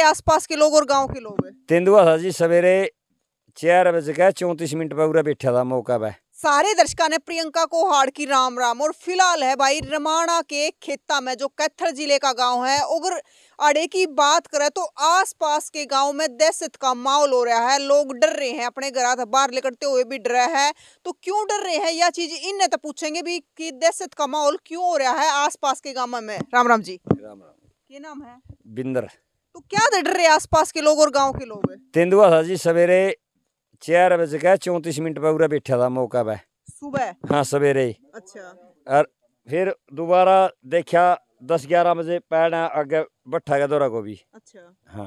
रहे आसपास के लोग और गाँव के लोग तेंदुआ था जी सवेरे चार बज के चौंतीस मिनट पर पूरा बैठा था मौका पे। सारे दर्शकों ने प्रियंका को हाड़ की राम राम और फ़िलहाल है भाई रमाणा के खेता में जो कैथर ज़िले का गाँव है। अगर अड़े की बात करें तो आसपास के गाँव में दहशत का माहौल हो रहा है। लोग डर रहे हैं अपने घर बाहर निकलते हुए भी डर रहे हैं। तो क्यों डर रहे हैं? यह चीज़ इन्हें तो पूछेंगे भी कि दहशत का माहौल क्यों हो रहा है आसपास के गाँव में? राम राम जी। राम राम। क्या नाम है? बिंदर। तो क्या डर रहे आसपास के लोग और गाँव के लोग तेंदुआ था जी सवेरे चार बज के चौंतीस मिनट पर पूरा बैठा था मौका पे। सुबह? हाँ सवेरे ही। अच्छा। और फिर दोबारा देखा दस ग्यारह बजे पैर आगे बैठा गया दौरा को भी अच्छा। हाँ।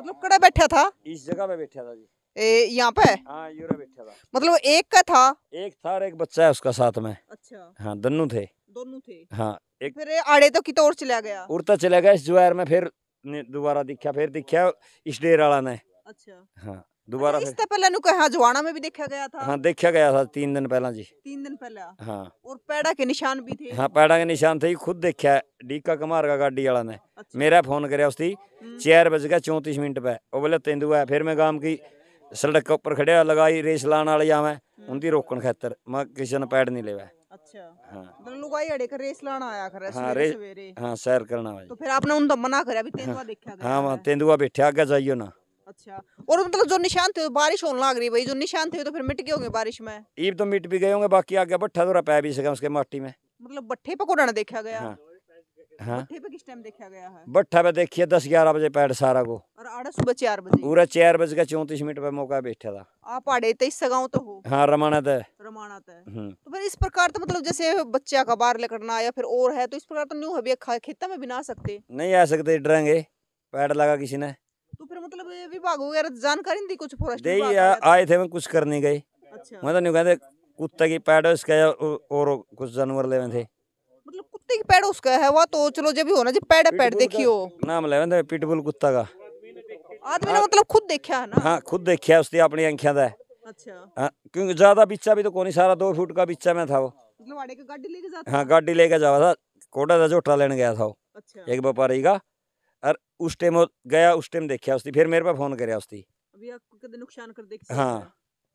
मतलब कड़ा बैठा था? इस जगह पे बैठा था जी। ए, यहाँ पे? हाँ यूरा बैठा था। मतलब एक का था? एक था और एक बच्चा है उसका साथ में। अच्छा। हाँ दोनों थे। दोनों थे। हाँ एक फिर आड़े तो कितो और चला गया? उड़ता चला गया इस ज्वार में फिर ने दोबारा दिखा फिर दिखा इस डेर वाला ने अच्छा हाँ दोबारा अच्छा, फिर इससे पहले नु कहा जवाना में भी देखा गया था हाँ देखा गया था तीन दिन पहला जी तीन दिन पहले हाँ और पैड़ा के निशान भी थे हाँ पैड़ा के निशान थे खुद देखा डीका कमार का गाड़ी वाला ने अच्छा मेरा फ़ोन कराया उसकी हम्म, चार बज गया चौंतीस मिनट पे वो बोले तेंदुआ है फिर मैं गाँव की सड़क के ऊपर खड़िया लगाई रेस लाने वाले जावे उनकी रोकन खातर मैं किसी ने पैड नहीं लेवा अच्छा। हाँ। मतलब लुगाई अड़े का रेस लाना आया करे हाँ, रे- हाँ सैर करना भाई तो फिर आपने उन तो मना करे अभी तेंदुआ देखा गया हाँ। तेंदुआ बैठे आगे जाइयो ना। अच्छा। और मतलब जो निशान थे बारिश होने लग रही भाई जो निशान थे तो फिर मिट गए होंगे बारिश में? ईब तो मिट भी गए होंगे बाकी आगे भट्ठा थोड़ा पै भी सके उसके माटी में। मतलब भट्ठे पकौड़ा ना देखा गया? हाँ। हाँ। बट्ठे पे है? देखिए दस ग्यारह बजे पैड सारा को। और आड़ा सुबह चार बजे। पूरा चार बज के चौंतीस मिनट पे मौका बैठा था आप आड़े तेईस गाँव तो हो। हाँ तय हम्म। तो फिर इस प्रकार तो मतलब जैसे बच्चा का बाहर लेकरना या फिर और है तो इस प्रकार तो न्यू है खेता में भी ना सकते। नहीं आ सकते डरेंगे पैड लगा किसी ने। तो फिर मतलब विभाग वगैरह तो जानकारी दी कुछ फॉरेस्ट ही। आए थे मैं कुछ कर नहीं गए। अच्छा। तो नहीं कहते कुत्ते की पैड है इसका और कुछ जानवर ले थे। कुत्ते की पैड उसका है वह तो चलो जब भी होना जब पैड पैड देखियो। नाम ले पिटबुल कुत्ता का। आदमी ने मतलब खुद देखा है ना? हाँ खुद देखिया उसकी अपनी आंखियाँ दा अच्छा। हाँ क्योंकि ज़्यादा बिच्चा भी तो कौन सारा दो फुट का बिच्चा में था वो। मतलब का हाँ? गाड़ी लेके जावा था कोटा का झोटा लेने गया था वो अच्छा। एक व्यापारी का। और उस टाइम गया उस टाइम देखा उसकी फिर मेरे पे फ़ोन कराया उसकी नुकसान कर देख हाँ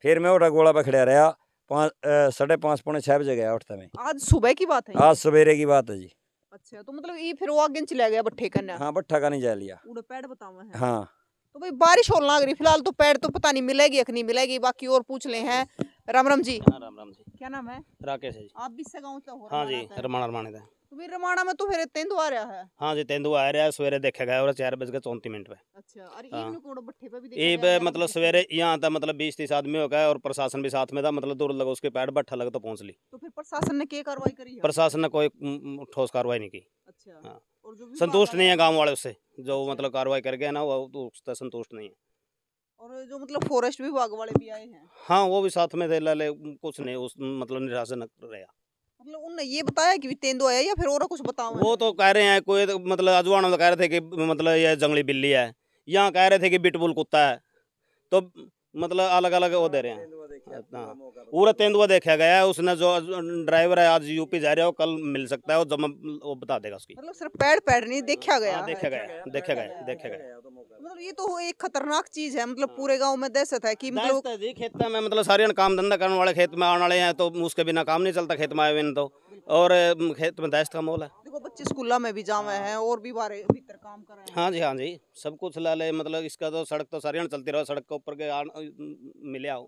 फिर मैं गोला पे खड़ा रहा। पाँच साढ़े पाँच पौने छह बजे गया उठता मैं। आज सुबह की बात है आज सवेरे की बात है जी। अच्छा तो मतलब ये फिर वो आगे चला गया भट्ठे करने? हाँ भट्ठा का नहीं जा लिया। उड़े पैड बतावा हाँ। तो भाई बारिश होने लग रही फ़िलहाल तो पेड़ तो पता नहीं मिलेगी या नहीं मिलेगी बाकी और पूछ ले हैं। राम राम जी। हाँ राम राम जी। क्या नाम है? राकेश है जी। आप भी से गाँव से हो हाँ जी रमाना। रमाना का तो फिर रमाना में तो फिर तेंदुआ आ रहा है? हाँ जी तेंदुआ आ रहा है सवेरे देखा गया और चार बज के चौंतीस मिनट पे। अच्छा और हाँ। देखा ये मतलब सवेरे यहाँ था मतलब बीस तीस आदमी हो गए और प्रशासन भी साथ में था मतलब दूर लगा उसके पैड बट्ठा लगा तो पहुँच ली। तो फिर प्रशासन ने क्या कार्रवाई करी प्रशासन ने कोई ठोस कार्रवाई नहीं की। अच्छा हाँ। और जो संतुष्ट नहीं है गाँव वाले उससे जो मतलब कार्रवाई कर गए ना वो तो उससे संतुष्ट नहीं है। और जो मतलब फॉरेस्ट विभाग वाले भी आए हैं। हाँ वो भी साथ में थे लाले कुछ नहीं उस मतलब निराशन रहा। मतलब उनने ये बताया कि भी तेंदुआ है या फिर और कुछ बताओ वो तो कह रहे हैं कोई तो मतलब अजवान तो कह रहे थे कि मतलब ये जंगली बिल्ली है यहाँ कह रहे थे कि बिटबुल कुत्ता है। तो मतलब अलग अलग वो दे रहे हैं। हाँ। पूरा तेंदुआ देखा गया है उसने जो ड्राइवर है आज यूपी जा रहा है वो कल मिल सकता है वो जमा वो बता देगा उसकी। मतलब सिर्फ़ पैड पैड नहीं देखा गया। हाँ, देखा गया देखा गया देखा गया मतलब ये तो एक खतरनाक चीज़ है मतलब पूरे गाँव में दहशत है कि मतलब जी खेत में मतलब सारे काम धंधा करने वाले खेत में आने वाले हैं तो उसके बिना काम नहीं चलता खेत में आए बिना तो। और खेत में दहशत का माहौल है। देखो बच्चे स्कूल में भी जावे हैं। और भी बारे भीतर काम कर रहे हैं। हाँ जी हाँ जी सब कुछ ला ले मतलब इसका तो सड़क तो सारे चलती रहो सड़क के ऊपर के मिले आओ।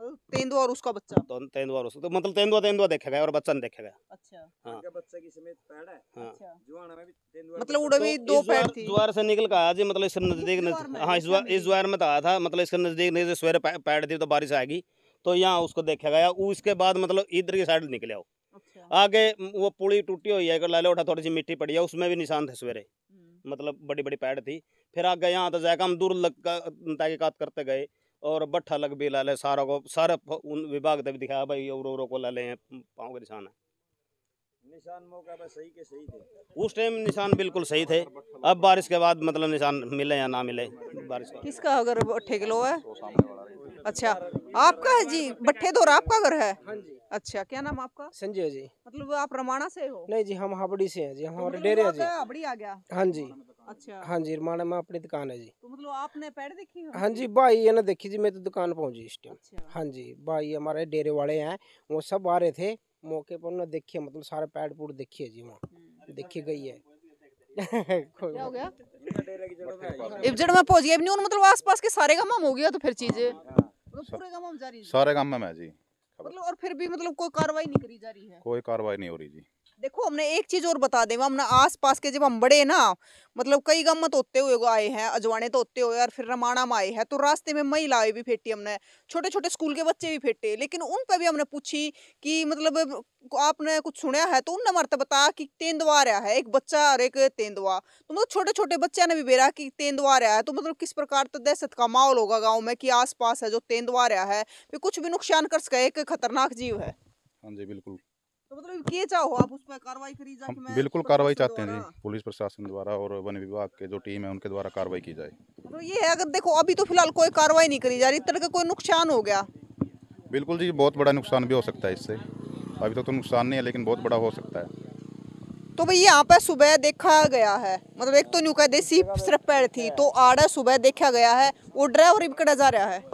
मतलब तेंदुआ और उसका बच्चा? तो तेंदुआ और उसको तो मतलब तेंदुआ तेंदुआ देखा गया और बच्चा नहीं देखा गया। अच्छा। हाँ। बच्चे की समेत पैड है? हाँ। अच्छा। जुआना में भी तेंदुआ मतलब उड़े भी तो दो पैड थी। द्वार से निकल कर आया जी मतलब इसके नज़दीक द्वार नज- में, हाँ इस इस द्वार में तो आया था मतलब इसके नज़दीक नहीं सवेरे पैड थी तो बारिश आएगी तो यहाँ उसको देखा गया उसके बाद मतलब इधर की साइड निकले आओ। अच्छा। आगे वो पुली टूटी हुई है लाले उठा थोड़ी सी मिट्टी पड़ी है उसमें भी निशान थे सवेरे। हम्म। मतलब बड़ी बड़ी पैड थी। फिर आगे यहाँ तो जाकर हम दूर लग का- तहकीकात करते गए। और बट्ठा लग भी लाले सारा को सारे उन विभाग तक दिखाया भाई और और को लाले हैं पाँव के निशान है। निशान मौका पे सही के सही थे। उस टाइम निशान बिल्कुल सही थे। अब बारिश के बाद मतलब निशान मिले या ना मिले बारिश का। किसका अगर बट्ठे किलो है? अच्छा आपका है जी? बट्ठे दौर आपका घर है? हाँ अच्छा क्या नाम आपका? संजय जी। मतलब आप रमाना से हो? नहीं जी हम हाबड़ी से हैं जी हमारे मतलब डेरे जी। गया, बड़ी आ गया? हाँ जी। अच्छा। हाँ जी रमाना में अपनी दुकान है जी। तो मतलब आपने पैड देखी हो? हाँ जी भाई है ना देखी जी मैं तो दुकान पहुँची इस टाइम अच्छा। हाँ जी भाई हमारे डेरे वाले हैं वो सब आ रहे थे मौके पर उन्होंने देखिए मतलब सारे पैड पूड देखिए जी वहाँ हम्म। देखी गई है। क्या हो गया? इबजड़ में पहुँच गया मतलब आसपास के सारे गाँव हो गया तो फिर चीज़ें? मतलब पूरे गाँव में जारी है। सारे काम में मैं जी मतलब और फिर भी मतलब कोई कार्रवाई नहीं करी जा रही है? कोई कार्रवाई नहीं हो रही जी। देखो, हमने एक चीज़ और बता दें हमने आस पास के जब हम बड़े ना मतलब कई गाँव में तो होते हुए आए हैं, अजवाने तो होते हुए, और फिर रमाणा में आए हैं तो रास्ते में महिलाएँ भी फेंटी हमने छोटे छोटे स्कूल के बच्चे भी फेंटे, लेकिन उन पर भी हमने पूछी कि मतलब आपने कुछ सुना है तो उनने हमारे बताया कि तेंदुआ रहा है, एक बच्चा और एक तेंदुआ तो मतलब छोटे छोटे बच्चे ने भी बेरा कि तेंदुआ रहा है तो मतलब किस प्रकार तो दहशत का माहौल होगा गाँव में कि आस पास है जो तेंदुआ रहा है कुछ भी नुकसान कर सके, एक खतरनाक जीव है। हाँ जी, बिल्कुल। तो मतलब ये चाहो आप उस पर कार्रवाई करी जाए हम बिल्कुल कार्रवाई चाहते हैं जी पुलिस प्रशासन द्वारा और वन विभाग के जो टीम है उनके द्वारा कार्रवाई की जाए। तो ये है अगर देखो अभी तो फ़िलहाल कोई कार्रवाई नहीं करी जा रही तरह का कोई नुकसान हो गया? बिल्कुल जी बहुत बड़ा नुकसान भी हो सकता है इससे। अभी तक तो नुकसान नहीं है लेकिन बहुत बड़ा हो सकता है। तो भाई यहाँ पे सुबह देखा गया है मतलब एक तो न्यूका देसी सिर्फ़ पैर थी तो आड़ा सुबह देखा गया है वो ड्राइवर भी कड़ा जा रहा है।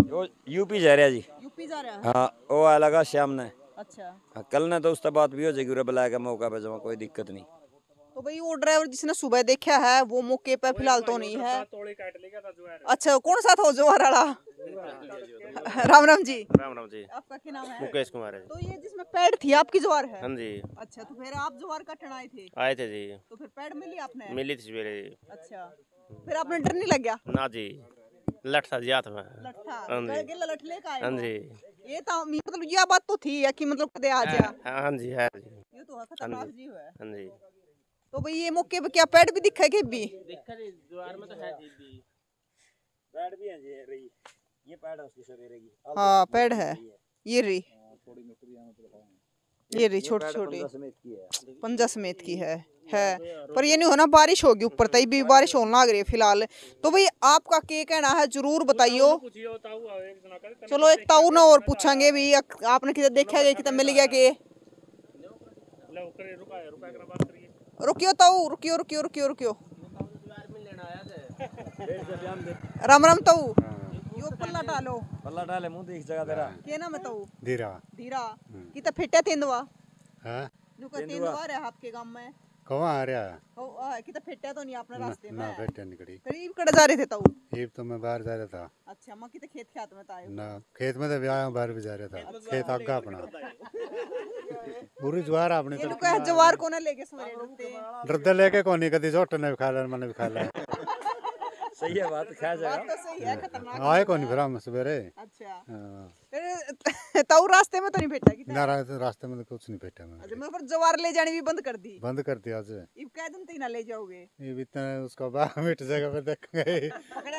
यूपी जा रहा है जी। यूपी जा रहा है? हाँ वो आ लगा शाम ने। अच्छा। हाँ, कल ना तो उससे बात भी हो जाएगी बुलाया के मौका पे जमा कोई दिक्कत नहीं। तो भाई वो ड्राइवर जिसने सुबह देखा है वो मौके पे फ़िलहाल तो नहीं है। अच्छा कौन सा था वो जवार वाला? राम राम जी। राम राम जी। आपका क्या नाम है? मुकेश कुमार है। तो ये जिसमें पैड थी आपकी जवार है? हाँ जी। अच्छा तो फिर आप जवार काटने आए थे? आए थे जी। तो फिर पैड मिली आपने? मिली थी सवेरे। अच्छा। फिर आपने डर नहीं लग गया? ना जी। लठ था जी हाथ में। लठा आए हाँ? जी। ये तो मतलब यह बात तो थी है कि मतलब कदे आ जा। हाँ हाँ जी है जी। ये तो है खतरनाक जीव है। हाँ जी। तो भाई ये मौके पे क्या पैड भी दिखा के भी? पैड भी है जी रही। ये पैड है उसकी सवेरे की हाँ पैड है। ये रही। ये रही छोटी छोटी। समेत की है। पंजा समेत की है। है। पर ये नहीं होना बारिश होगी ऊपर तई भी बारिश होने लग रही है फ़िलहाल। तो भाई आपका क्या कहना है ज़रूर बताइयो। चलो एक ताऊ ना और पूछेंगे भी आपने किधर देखा गया कितना मिल गया के? रुकियो ताऊ रुकियो रुकियो रुकियो रुकियो। राम राम ताऊ। यो पल्ला डालो। पल्ला डाले मुँह देख जगह तेरा। के नाम है ताऊ? धीरा। धीरा। कितना फेटा तेंदुआ? हाँ। जो का तेंदुआ रहा आपके गाँव में। कहाँ आ रहा है? आ, फेटा तो नहीं आपने रास्ते ना में निकड़ी करीब कड़े जा रहे थे ताऊ ये तो मैं बाहर जा रहा था। अच्छा माँ खेत खात में ताए ना खेत में तो ब्याह बाहर भी जा रहा था। खेत आगा अपना। पूरी ज्वार ये लोग जवार को ना लेके? डरते डरते लेके कोनी कदी झोटने भी खा ले मैंने भी खा लिया। सही है बात खा जाएगा बात तो सही है खतरनाक आए कोनी फिर हम सवेरे? अच्छा। हाँ। फिर ताऊ रास्ते में तो नहीं फेटा कितना ना रास्ते में तो कुछ नहीं बैठा मैं अच्छा मैं पर जवार ले जानी भी बंद कर दी। बंद कर दिया आज। इब कह दिन तीन ले जाओगे। ये भी इतना उसका बाह मिट जगह पे देख गए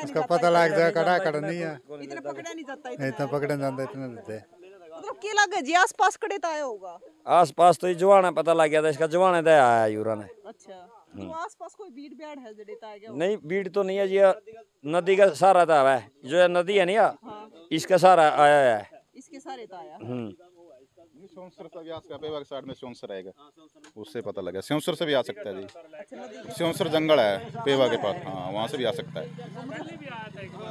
उसका पता लग जाए कड़ा कड़ा नहीं है। इतना पकड़ा नहीं जाता इतना इतना। पकड़े जाता इतना देते मतलब के लगे जी आस पास कड़े तो आया होगा। आस पास तो ये जवाना पता लग गया था इसका जवाने दे आया यूरा ने। अच्छा। तो कोई है तो आ नहीं बीट तो नहीं है जी नदी का सहारा था है। जो ये नदी है नहीं या इसका सहारा आया है। इसके सारे तो आया। हम्म। से भी आ सकता है पेवा के साइड में सिंसर रहेगा उससे पता लगा। सिंसर से भी आ सकता है जी। सिंसर जंगल है पेवा के पास। हाँ वहाँ से भी आ सकता है।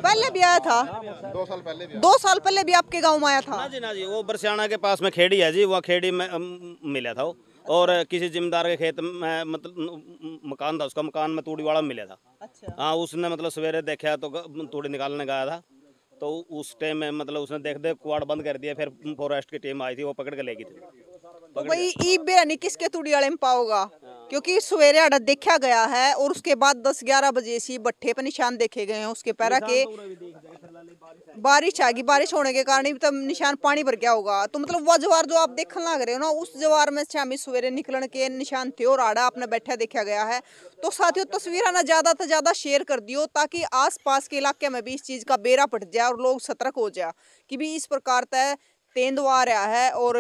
पहले भी आया था। दो साल पहले भी दो साल पहले भी आपके गाँव में आया था। ना जी ना जी वो बरसियाना के पास में खेड़ी है जी वहाँ खेड़ी में मिला था वो। और किसी जिम्मेदार के खेत में मतलब मकान था उसका मकान में तूड़ी वाला मिला था। अच्छा। हाँ उसने मतलब सवेरे देखा तो तूड़ी निकालने गया था। तो उस टाइम में मतलब उसने देख देख कुआड़ बंद कर दिया फिर फॉरेस्ट की टीम आई थी वो पकड़ के ले गई थी। तो भाई ई बेरानी किसके तूड़ी वाले में पाओगा? क्योंकि सवेरे आड़ा देखा गया है और उसके बाद 10-11 बजे से भट्ठे पे निशान देखे गए हैं उसके पैरा के बारिश आएगी, बारिश होने के कारण ही तब निशान पानी भर गया होगा। तो मतलब वह जवार जो आप देखने लग रहे हो ना, उस जवार में शामी सवेरे निकलने के निशान थे और आड़ा आपने बैठा देखा गया है। तो साथियों, तस्वीर ना ज़्यादा से ज़्यादा शेयर कर दियो ताकि आस पास के इलाके में भी इस चीज़ का बेरा पट जाए और लोग सतर्क हो जाए कि भी इस प्रकार तय तेंदुआ रहा है और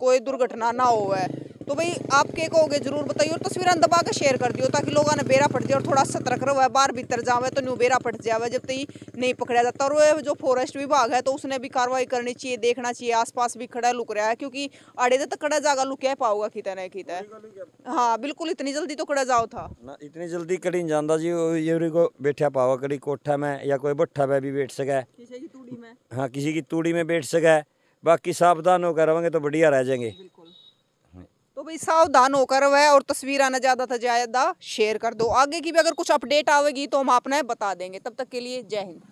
कोई दुर्घटना ना हो है। तो भाई आप के कहोगे? ज़रूर बताइए और तस्वीर दबा के शेयर कर दियो ताकि लोगों ने बेरा पट जाए और थोड़ा सतर्क रहो। बाहर भीतर जावे तो न्यू बेरा पट जावे जब तक नहीं पकड़ा जाता। और वो जो फॉरेस्ट विभाग है तो उसने भी कार्रवाई करनी चाहिए देखना चाहिए आसपास भी खड़ा लुक रहा है क्योंकि अड़े तक तो कड़ा जागा लुक है पाओगा कितने नहीं कितना हाँ। बिल्कुल इतनी जल्दी तो कड़ा जाओ था। ना इतनी जल्दी कड़ी नहीं जाता जी ये को बैठा पावा कड़ी कोठा में या कोई भट्ठा में भी बैठ सके। हाँ किसी की तूड़ी में बैठ सके। बाकी सावधान होकर रहेंगे तो बढ़िया रह जाएँगे। तो भाई सावधान होकर वह और तस्वीर आना ज़्यादा से ज़्यादा शेयर कर दो। आगे की भी अगर कुछ अपडेट आवेगी तो हम आपने बता देंगे। तब तक के लिए जय हिंद।